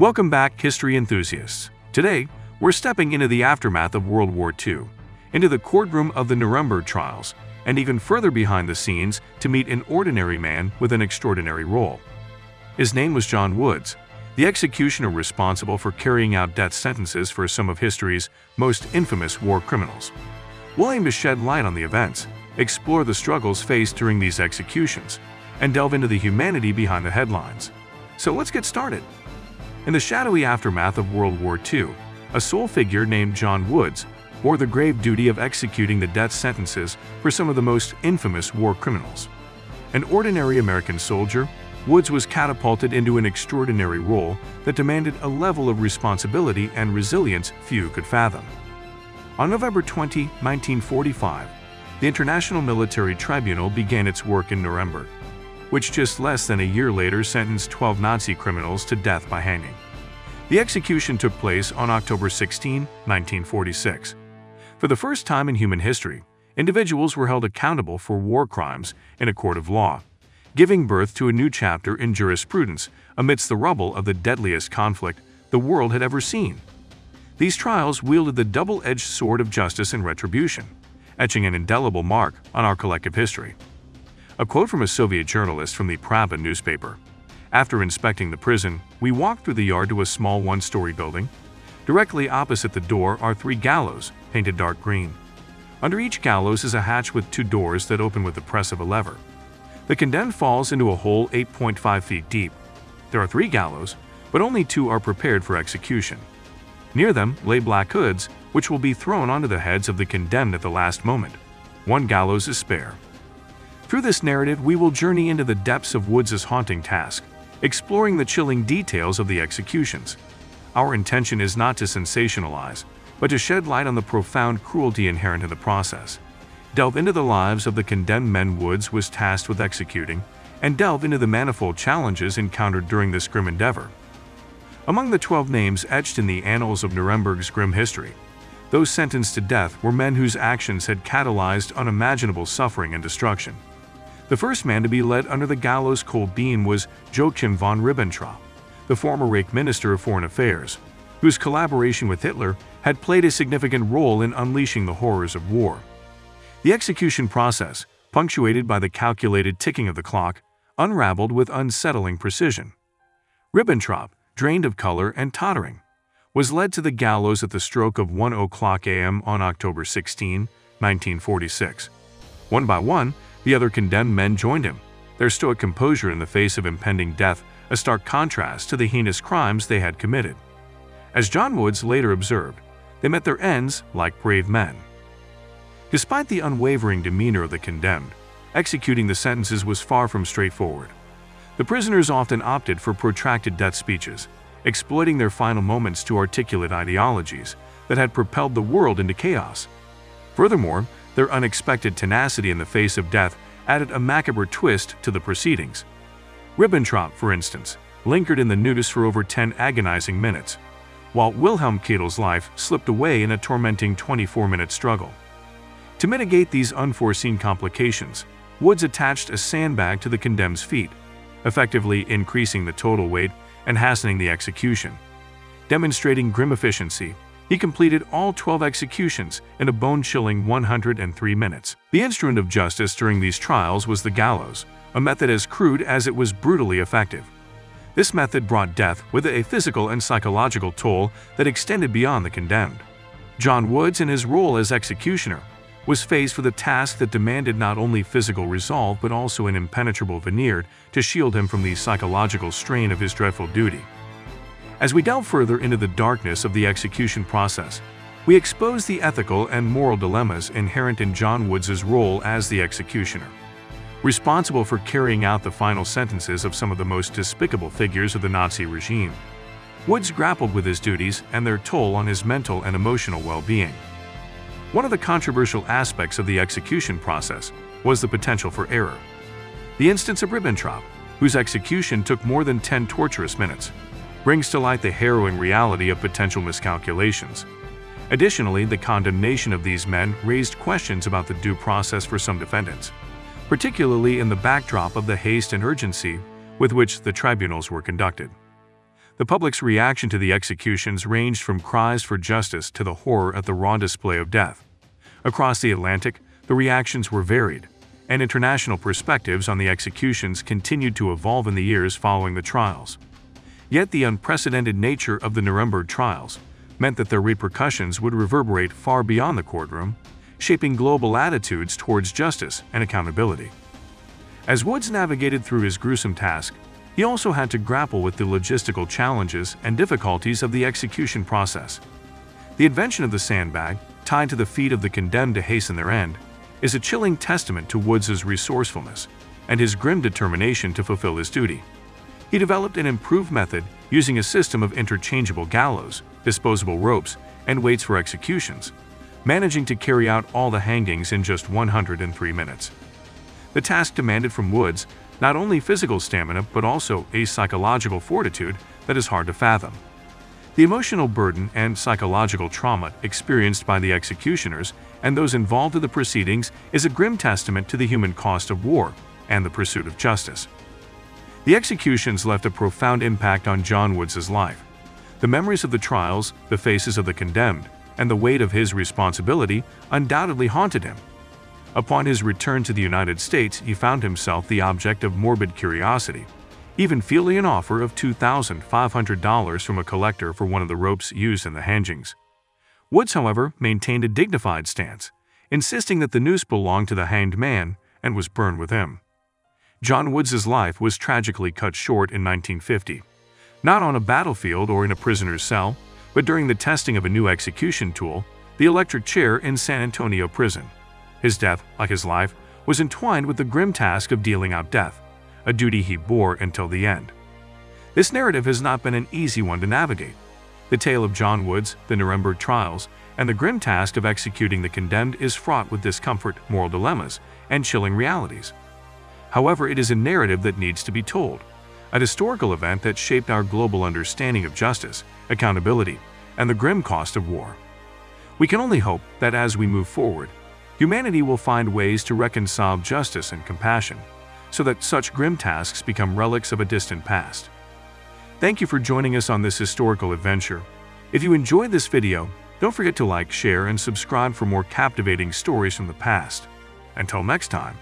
Welcome back, history enthusiasts. Today, we're stepping into the aftermath of World War II, into the courtroom of the Nuremberg trials, and even further behind the scenes to meet an ordinary man with an extraordinary role. His name was John Woods, the executioner responsible for carrying out death sentences for some of history's most infamous war criminals. We'll aim to shed light on the events, explore the struggles faced during these executions, and delve into the humanity behind the headlines. So let's get started. In the shadowy aftermath of World War II, a sole figure named John Woods bore the grave duty of executing the death sentences for some of the most infamous war criminals. An ordinary American soldier, Woods was catapulted into an extraordinary role that demanded a level of responsibility and resilience few could fathom. On November 20, 1945, the International Military Tribunal began its work in Nuremberg, which just less than a year later sentenced 12 Nazi criminals to death by hanging. The execution took place on October 16, 1946. For the first time in human history, individuals were held accountable for war crimes in a court of law, giving birth to a new chapter in jurisprudence amidst the rubble of the deadliest conflict the world had ever seen. These trials wielded the double-edged sword of justice and retribution, etching an indelible mark on our collective history. A quote from a Soviet journalist from the Pravda newspaper. After inspecting the prison, we walked through the yard to a small one-story building. Directly opposite the door are three gallows, painted dark green. Under each gallows is a hatch with two doors that open with the press of a lever. The condemned falls into a hole 8.5 feet deep. There are three gallows, but only two are prepared for execution. Near them lay black hoods, which will be thrown onto the heads of the condemned at the last moment. One gallows is spare. Through this narrative, we will journey into the depths of Woods' haunting task, exploring the chilling details of the executions. Our intention is not to sensationalize, but to shed light on the profound cruelty inherent in the process. Delve into the lives of the condemned men Woods was tasked with executing, and delve into the manifold challenges encountered during this grim endeavor. Among the 12 names etched in the annals of Nuremberg's grim history, those sentenced to death were men whose actions had catalyzed unimaginable suffering and destruction. The first man to be led under the gallows cold beam was Joachim von Ribbentrop, the former Reich Minister of Foreign Affairs, whose collaboration with Hitler had played a significant role in unleashing the horrors of war. The execution process, punctuated by the calculated ticking of the clock, unraveled with unsettling precision. Ribbentrop, drained of color and tottering, was led to the gallows at the stroke of 1 o'clock a.m. on October 16, 1946. One by one, the other condemned men joined him, their stoic composure in the face of impending death a stark contrast to the heinous crimes they had committed. As John Woods later observed, they met their ends like brave men. Despite the unwavering demeanor of the condemned, executing the sentences was far from straightforward. The prisoners often opted for protracted death speeches, exploiting their final moments to articulate ideologies that had propelled the world into chaos. Furthermore, their unexpected tenacity in the face of death added a macabre twist to the proceedings. Ribbentrop, for instance, lingered in the nudist for over 10 agonizing minutes, while Wilhelm Keitel's life slipped away in a tormenting 24-minute struggle. To mitigate these unforeseen complications, Woods attached a sandbag to the condemned's feet, effectively increasing the total weight and hastening the execution. Demonstrating grim efficiency, he completed all 12 executions in a bone-chilling 103 minutes. The instrument of justice during these trials was the gallows, a method as crude as it was brutally effective. This method brought death with a physical and psychological toll that extended beyond the condemned. John Woods, in his role as executioner, was faced with a task that demanded not only physical resolve but also an impenetrable veneer to shield him from the psychological strain of his dreadful duty. As we delve further into the darkness of the execution process, we expose the ethical and moral dilemmas inherent in John Woods' role as the executioner. Responsible for carrying out the final sentences of some of the most despicable figures of the Nazi regime, Woods grappled with his duties and their toll on his mental and emotional well-being. One of the controversial aspects of the execution process was the potential for error. The instance of Ribbentrop, whose execution took more than 10 torturous minutes, brings to light the harrowing reality of potential miscalculations. Additionally, the condemnation of these men raised questions about the due process for some defendants, particularly in the backdrop of the haste and urgency with which the tribunals were conducted. The public's reaction to the executions ranged from cries for justice to the horror at the raw display of death. Across the Atlantic, the reactions were varied, and international perspectives on the executions continued to evolve in the years following the trials. Yet the unprecedented nature of the Nuremberg trials meant that their repercussions would reverberate far beyond the courtroom, shaping global attitudes towards justice and accountability. As Woods navigated through his gruesome task, he also had to grapple with the logistical challenges and difficulties of the execution process. The invention of the sandbag, tied to the feet of the condemned to hasten their end, is a chilling testament to Woods's resourcefulness and his grim determination to fulfill his duty. He developed an improved method using a system of interchangeable gallows, disposable ropes, and weights for executions, managing to carry out all the hangings in just 103 minutes. The task demanded from Woods not only physical stamina but also a psychological fortitude that is hard to fathom. The emotional burden and psychological trauma experienced by the executioners and those involved in the proceedings is a grim testament to the human cost of war and the pursuit of justice. The executions left a profound impact on John Woods' life. The memories of the trials, the faces of the condemned, and the weight of his responsibility undoubtedly haunted him. Upon his return to the United States, he found himself the object of morbid curiosity, even fielding an offer of $2,500 from a collector for one of the ropes used in the hangings. Woods, however, maintained a dignified stance, insisting that the noose belonged to the hanged man and was burned with him. John Woods's life was tragically cut short in 1950, not on a battlefield or in a prisoner's cell, but during the testing of a new execution tool, the electric chair in San Antonio prison. His death, like his life, was entwined with the grim task of dealing out death, a duty he bore until the end. This narrative has not been an easy one to navigate. The tale of John Woods, the Nuremberg trials, and the grim task of executing the condemned is fraught with discomfort, moral dilemmas, and chilling realities. However, it is a narrative that needs to be told, a historical event that shaped our global understanding of justice, accountability, and the grim cost of war. We can only hope that as we move forward, Humanity will find ways to reconcile justice and compassion, so that such grim tasks become relics of a distant past. Thank you for joining us on this historical adventure. If you enjoyed this video, don't forget to like, share, and subscribe for more captivating stories from the past. Until next time,